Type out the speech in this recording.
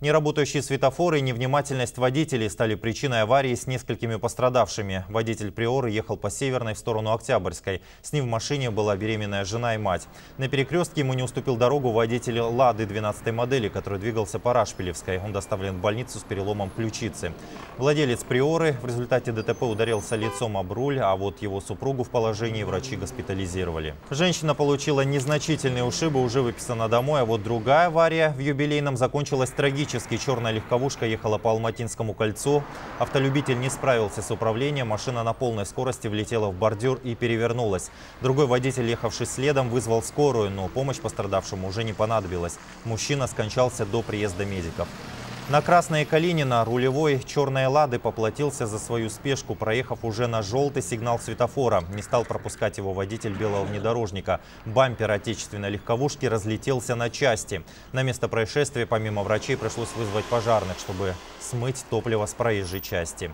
Неработающие светофоры и невнимательность водителей стали причиной аварии с несколькими пострадавшими. Водитель Приоры ехал по Северной в сторону Октябрьской. С ним в машине была беременная жена и мать. На перекрестке ему не уступил дорогу водитель «Лады» 12 модели, который двигался по Рашпилевской. Он доставлен в больницу с переломом ключицы. Владелец Приоры в результате ДТП ударился лицом об руль, а вот его супругу в положении врачи госпитализировали. Женщина получила незначительные ушибы, уже выписана домой, а вот другая авария в юбилейном закончилась трагически. Черная легковушка ехала по Алматинскому кольцу. Автолюбитель не справился с управлением. Машина на полной скорости влетела в бордюр и перевернулась. Другой водитель, ехавший следом, вызвал скорую, но помощь пострадавшему уже не понадобилась. Мужчина скончался до приезда медиков. На Красной Калинина рулевой черной «Лады» поплатился за свою спешку, проехав уже на желтый сигнал светофора. Не стал пропускать его водитель белого внедорожника. Бампер отечественной легковушки разлетелся на части. На место происшествия помимо врачей пришлось вызвать пожарных, чтобы смыть топливо с проезжей части.